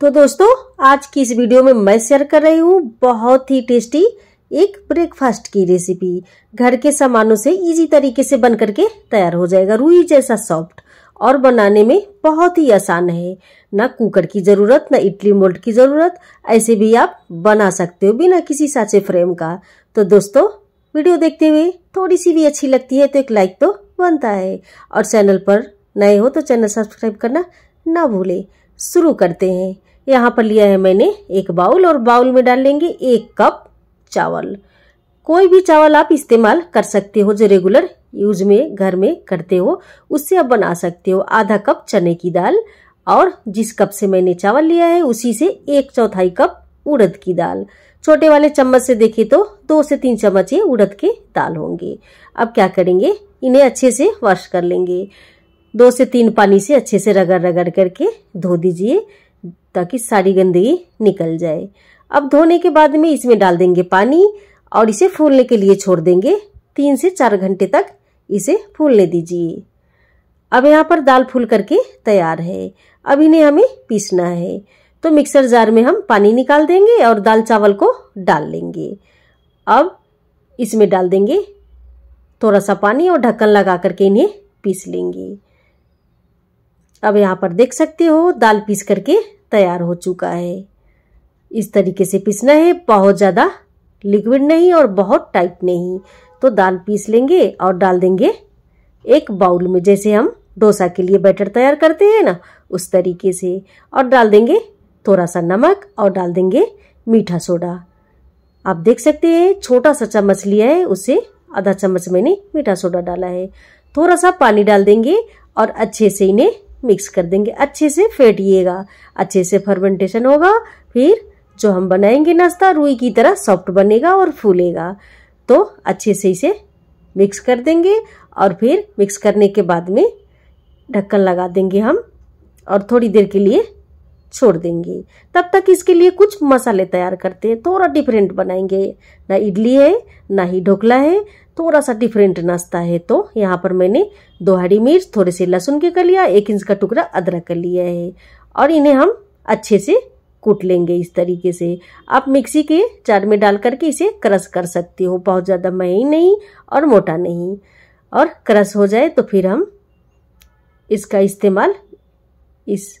तो दोस्तों, आज की इस वीडियो में मैं शेयर कर रही हूँ बहुत ही टेस्टी एक ब्रेकफास्ट की रेसिपी घर के सामानों से इजी तरीके से बन करके तैयार हो जाएगा रुई जैसा सॉफ्ट और बनाने में बहुत ही आसान है। ना कुकर की ज़रूरत, ना इडली मोल्ड की ज़रूरत, ऐसे भी आप बना सकते हो बिना किसी साचे फ्रेम का। तो दोस्तों, वीडियो देखते हुए थोड़ी सी भी अच्छी लगती है तो एक लाइक तो बनता है। और चैनल पर नए हो तो चैनल सब्सक्राइब करना ना भूले। शुरू करते हैं। यहाँ पर लिया है मैंने एक बाउल और बाउल में डाल लेंगे एक कप चावल। कोई भी चावल आप इस्तेमाल कर सकते हो, जो रेगुलर यूज़ में, घर में करते हो, उससे आप बना सकते हो। आधा कप चने की दाल और जिस कप से मैंने चावल लिया है, उसी से एक चौथाई कप उड़द की दाल। छोटे वाले चम्मच से देखे तो दो से तीन चम्मच ये उड़द के दाल होंगे। अब क्या करेंगे? इन्हें अच्छे से वॉश कर लेंगे। दो से तीन पानी से अच्छे से रगड़ रगड़ करके धो दीजिए, ताकि सारी गंदगी निकल जाए। अब धोने के बाद में इसमें डाल देंगे पानी और इसे फूलने के लिए छोड़ देंगे। तीन से चार घंटे तक इसे फूलने दीजिए। अब यहाँ पर दाल फूल करके तैयार है। अब इन्हें हमें पीसना है। तो मिक्सर जार में हम पानी निकाल देंगे और दाल चावल को डाल लेंगे। अब इसमें डाल देंगे थोड़ा सा पानी और ढक्कन लगा करके इन्हें पीस लेंगे। अब यहाँ पर देख सकते हो, दाल पीस करके तैयार हो चुका है। इस तरीके से पीसना है, बहुत ज़्यादा लिक्विड नहीं और बहुत टाइट नहीं। तो दाल पीस लेंगे और डाल देंगे एक बाउल में, जैसे हम डोसा के लिए बैटर तैयार करते हैं ना, उस तरीके से। और डाल देंगे थोड़ा सा नमक और डाल देंगे मीठा सोडा। आप देख सकते हैं छोटा सा चम्मच लिया है उससे आधा चम्मच मैंने मीठा सोडा डाला है। थोड़ा सा पानी डाल देंगे और अच्छे से इन्हें मिक्स कर देंगे। अच्छे से फेंटिएगा, अच्छे से फर्मेंटेशन होगा, फिर जो हम बनाएँगे नाश्ता, रुई की तरह सॉफ्ट बनेगा और फूलेगा। तो अच्छे से इसे मिक्स कर देंगे और फिर मिक्स करने के बाद में ढक्कन लगा देंगे हम और थोड़ी देर के लिए छोड़ देंगे। तब तक इसके लिए कुछ मसाले तैयार करते हैं। थोड़ा डिफरेंट बनाएँगे। ना इडली है, ना ही ढोकला है। थोड़ा सा डिफरेंट नाश्ता है। तो यहाँ पर मैंने दो हरी मिर्च, थोड़े से लहसुन के कर लिया एक इंच का टुकड़ा अदरक कर लिया है। और इन्हें हम अच्छे से कूट लेंगे इस तरीके से। आप मिक्सी के जार में डाल करके इसे क्रश कर सकते हो। बहुत ज़्यादा मही नहीं और मोटा नहीं। और क्रश हो जाए तो फिर हम इसका इस्तेमाल इस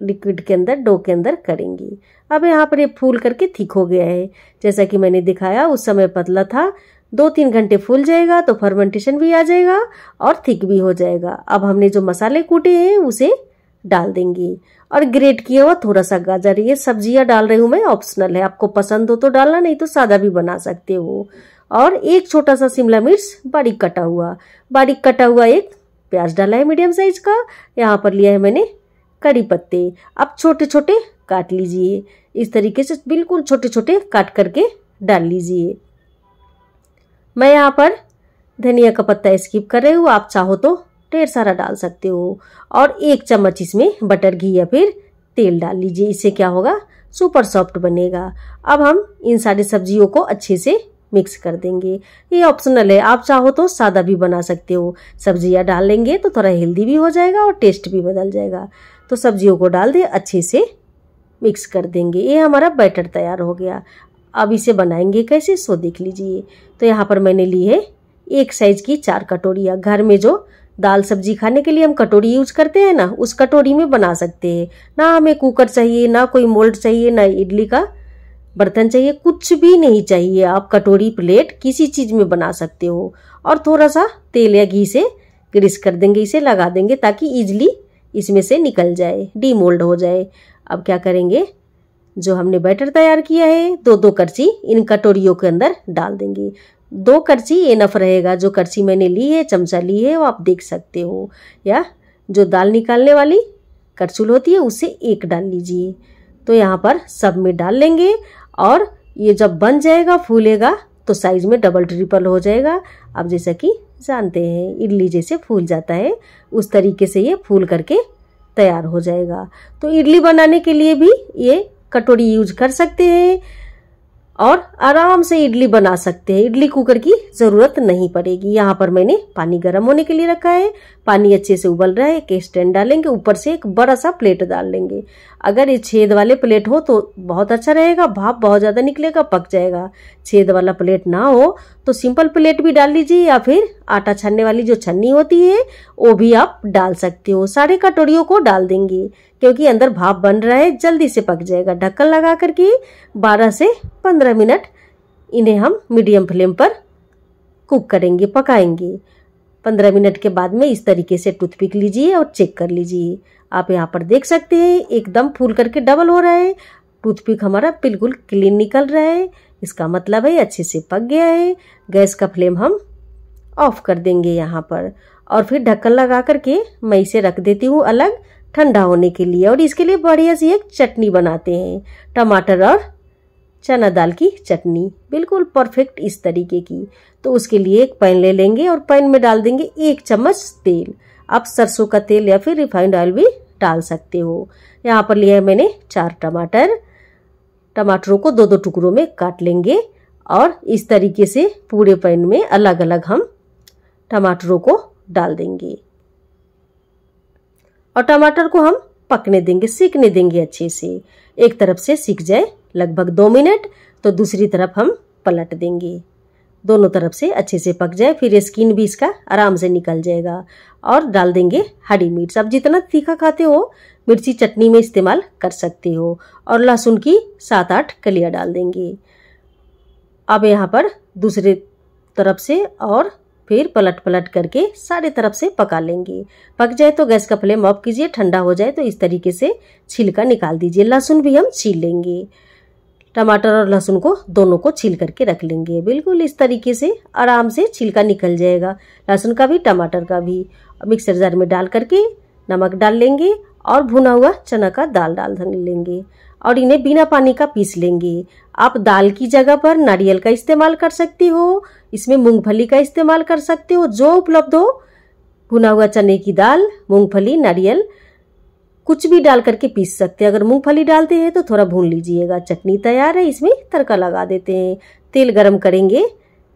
लिक्विड के अंदर, डो के अंदर करेंगे। अब यहाँ पर ये फूल करके ठीक हो गया है। जैसा कि मैंने दिखाया, उस समय पतला था दो तीन घंटे फूल जाएगा तो फर्मेंटेशन भी आ जाएगा और थिक भी हो जाएगा। अब हमने जो मसाले कूटे हैं, उसे डाल देंगे। और ग्रेट किया हुआ थोड़ा सा गाजर। ये सब्ज़ियाँ डाल रही हूँ मैं ऑप्शनल है। आपको पसंद हो तो डालना, नहीं तो सादा भी बना सकते हो। और एक छोटा सा शिमला मिर्च, बारीक कटा हुआ। बारीक कटा हुआ एक प्याज डाला है मीडियम साइज़ का। यहाँ पर लिया है मैंने कड़ी पत्ते। अब छोटे छोटे काट लीजिए। इस तरीके से बिल्कुल छोटे छोटे काट करके डाल लीजिए। मैं यहाँ पर धनिया का पत्ता स्किप कर रही हूँ। आप चाहो तो ढेर सारा डाल सकते हो। और एक चम्मच इसमें बटर घी या फिर तेल डाल लीजिए। इससे क्या होगा? सुपर सॉफ्ट बनेगा। अब हम इन सारी सब्जियों को अच्छे से मिक्स कर देंगे। ये ऑप्शनल है। आप चाहो तो सादा भी बना सकते हो। सब्ज़ियाँ डाल लेंगे तो थोड़ा हेल्दी भी हो जाएगा और टेस्ट भी बदल जाएगा। तो सब्जियों को डाल दे अच्छे से मिक्स कर देंगे। ये हमारा बैटर तैयार हो गया। अब इसे बनाएँगे कैसे? सो देख लीजिए। तो यहाँ पर मैंने ली है एक साइज़ की चार कटोरियाँ। घर में जो दाल सब्ज़ी खाने के लिए हम कटोरी यूज़ करते हैं ना, उस कटोरी में बना सकते हैं। ना हमें कुकर चाहिए, ना कोई मोल्ड चाहिए, ना इडली का बर्तन चाहिए, कुछ भी नहीं चाहिए। आप कटोरी प्लेट किसी चीज़ में बना सकते हो। और थोड़ा सा तेल या घी से ग्रीस कर देंगे, इसे लगा देंगे ताकि इजली इसमें से निकल जाए डीमोल्ड हो जाए। अब क्या करेंगे? जो हमने बैटर तैयार किया है दो दो करची इन कटोरियों के अंदर डाल देंगे। दो करची इनफ रहेगा, जो करची मैंने ली है, चमचा ली है, वो आप देख सकते हो। या जो दाल निकालने वाली करछुल होती है, उसे एक डाल लीजिए। तो यहाँ पर सब में डाल लेंगे और ये जब बन जाएगा, फूलेगा तो साइज़ में डबल ट्रिपल हो जाएगा। अब जैसा कि जानते हैं, इडली जैसे फूल जाता है, उस तरीके से ये फूल करके तैयार हो जाएगा। तो इडली बनाने के लिए भी ये कटोरी यूज़ कर सकते हैं और आराम से इडली बना सकते हैं। इडली कुकर की ज़रूरत नहीं पड़ेगी। यहाँ पर मैंने पानी गर्म होने के लिए रखा है। पानी अच्छे से उबल रहा है। एक स्टैंड डालेंगे। ऊपर से एक बड़ा सा प्लेट डाल लेंगे। अगर ये छेद वाले प्लेट हो तो बहुत अच्छा रहेगा। भाप बहुत ज़्यादा निकलेगा, पक जाएगा। छेद वाला प्लेट ना हो तो सिंपल प्लेट भी डाल लीजिए या फिर आटा छानने वाली जो छन्नी होती है, वो भी आप डाल सकते हो। सारे कटोरियों को डाल देंगे, क्योंकि अंदर भाप बन रहा है, जल्दी से पक जाएगा। ढक्कन लगा करके 12 से 15 मिनट इन्हें हम मीडियम फ्लेम पर कुक करेंगे, पकाएँगे। 15 मिनट के बाद में इस तरीके से टूथपिक लीजिए और चेक कर लीजिए। आप यहाँ पर देख सकते हैं, एकदम फूल करके डबल हो रहा है। टूथपिक हमारा बिल्कुल क्लीन निकल रहा है। इसका मतलब है, अच्छे से पक गया है। गैस का फ्लेम हम ऑफ़ कर देंगे यहाँ पर। और फिर ढक्कन लगा करके मैं इसे रख देती हूँ अलग ठंडा होने के लिए। और इसके लिए बढ़िया सी एक चटनी बनाते हैं, टमाटर और चना दाल की चटनी। बिल्कुल परफेक्ट इस तरीके की। तो उसके लिए एक पैन ले लेंगे और पैन में डाल देंगे एक चम्मच तेल। आप सरसों का तेल या फिर रिफाइंड ऑयल भी डाल सकते हो। यहाँ पर लिया है मैंने चार टमाटर। टमाटरों को दो दो टुकड़ों में काट लेंगे और इस तरीके से पूरे पैन में अलग अलग हम टमाटरों को डाल देंगे। और टमाटर को हम पकने देंगे सीखने देंगे अच्छे से। एक तरफ़ से सीख जाए लगभग दो मिनट तो दूसरी तरफ़ हम पलट देंगे। दोनों तरफ़ से अच्छे से पक जाए, फिर स्किन भी इसका आराम से निकल जाएगा। और डाल देंगे हरी मिर्च। अब जितना तीखा खाते हो, मिर्ची चटनी में इस्तेमाल कर सकते हो। और लहसुन की सात आठ कलियाँ डाल देंगे। अब यहाँ पर दूसरे तरफ़ से और फिर पलट पलट करके सारे तरफ़ से पका लेंगे। पक जाए तो गैस का फ्लेम ऑफ़ कीजिए, ठंडा हो जाए तो इस तरीके से छिलका निकाल दीजिए। लहसुन भी हम छील लेंगे। टमाटर और लहसुन को दोनों को छील करके रख लेंगे। बिल्कुल इस तरीके से आराम से छिलका निकल जाएगा। लहसुन का भी, टमाटर का भी। मिक्सर जार में डाल करके नमक डाल लेंगे और भुना हुआ चना का दाल डाल लेंगे और इन्हें बिना पानी का पीस लेंगे। आप दाल की जगह पर नारियल का इस्तेमाल कर सकते हो, इसमें मूंगफली का इस्तेमाल कर सकते हो, जो उपलब्ध हो। भुना हुआ चने की दाल, मूंगफली, नारियल कुछ भी डाल करके पीस सकते हैं। अगर मूंगफली डालते हैं तो थोड़ा भून लीजिएगा। चटनी तैयार है, इसमें तड़का लगा देते हैं। तेल गरम करेंगे।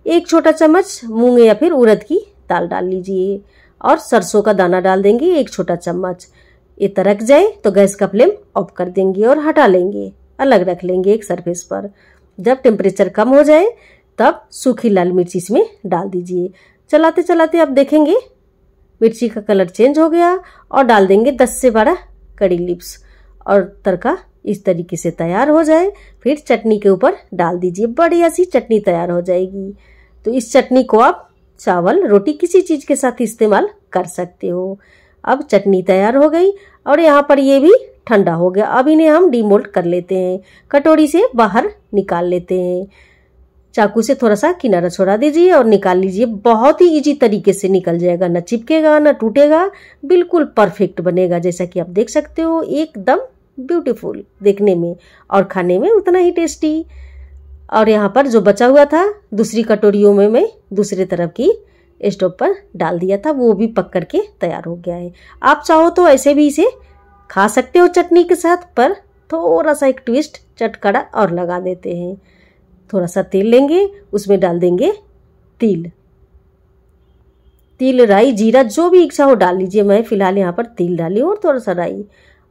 एक छोटा चम्मच मूंग या फिर उड़द की दाल डाल लीजिए। और सरसों का दाना डाल देंगे एक छोटा चम्मच। ये तरक जाए तो गैस का फ्लेम ऑफ़ कर देंगे और हटा लेंगे। अलग रख लेंगे एक सरफेस पर। जब टेम्परेचर कम हो जाए, तब सूखी लाल मिर्ची इसमें डाल दीजिए। चलाते चलाते आप देखेंगे, मिर्ची का कलर चेंज हो गया और डाल देंगे 10 से 12 कड़ी लिप्स। और तड़का इस तरीके से तैयार हो जाए, फिर चटनी के ऊपर डाल दीजिए, बढ़िया सी चटनी तैयार हो जाएगी। तो इस चटनी को आप चावल, रोटी, किसी चीज़ के साथ इस्तेमाल कर सकते हो। अब चटनी तैयार हो गई और यहाँ पर ये भी ठंडा हो गया। अब इन्हें हम डीमोल्ट कर लेते हैं, कटोरी से बाहर निकाल लेते हैं। चाकू से थोड़ा सा किनारा छोड़ा दीजिए और निकाल लीजिए। बहुत ही इजी तरीके से निकल जाएगा। न चिपकेगा, न टूटेगा। बिल्कुल परफेक्ट बनेगा, जैसा कि आप देख सकते हो। एकदम ब्यूटीफुल देखने में और खाने में उतना ही टेस्टी और यहाँ पर जो बचा हुआ था, दूसरी कटोरियों में मैं दूसरे तरफ़ की स्टोव पर डाल दिया था, वो भी पक करके तैयार हो गया है। आप चाहो तो ऐसे भी इसे खा सकते हो चटनी के साथ, पर थोड़ा सा एक ट्विस्ट चटकड़ा और लगा देते हैं। थोड़ा सा तेल लेंगे, उसमें डाल देंगे तिल। तिल, राई, जीरा, जो भी इच्छा हो डाल लीजिए। मैं फ़िलहाल यहाँ पर तिल डाली और थोड़ा सा राई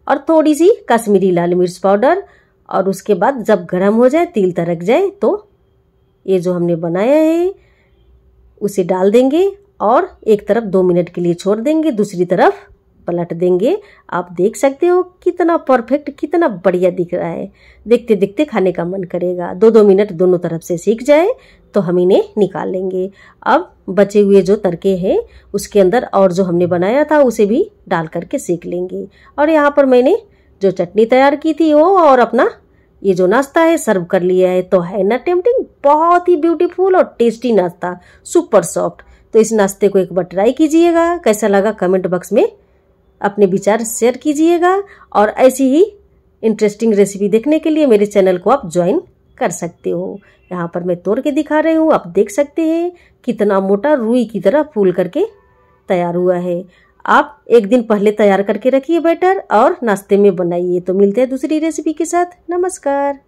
और थोड़ी सी कश्मीरी लाल मिर्च पाउडर और उसके बाद जब गर्म हो जाए, तिल तरक जाए तो ये जो हमने बनाया है, उसे डाल देंगे और एक तरफ़ दो मिनट के लिए छोड़ देंगे, दूसरी तरफ़ पलट देंगे। आप देख सकते हो कितना परफेक्ट कितना बढ़िया दिख रहा है। देखते देखते खाने का मन करेगा। दो दो मिनट दोनों तरफ़ से सीख जाए तो हम इन्हें निकाल लेंगे। अब बचे हुए जो तड़के हैं, उसके अंदर और जो हमने बनाया था, उसे भी डाल करके सीख लेंगे। और यहाँ पर मैंने जो चटनी तैयार की थी, वो और अपना ये जो नाश्ता है, सर्व कर लिया है। तो है ना टेम्पटिंग बहुत ही ब्यूटीफुल और टेस्टी नाश्ता। सुपर सॉफ्ट तो इस नाश्ते को एक बार ट्राई कीजिएगा। कैसा लगा कमेंट बॉक्स में अपने विचार शेयर कीजिएगा और ऐसी ही इंटरेस्टिंग रेसिपी देखने के लिए मेरे चैनल को आप ज्वाइन कर सकते हो। यहाँ पर मैं तोड़ के दिखा रही हूँ, आप देख सकते हैं कितना मोटा रुई की तरह फूल करके तैयार हुआ है। आप एक दिन पहले तैयार करके रखिए बैटर और नाश्ते में बनाइए। तो मिलते हैं दूसरी रेसिपी के साथ। नमस्कार।